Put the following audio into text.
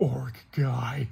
orc guy.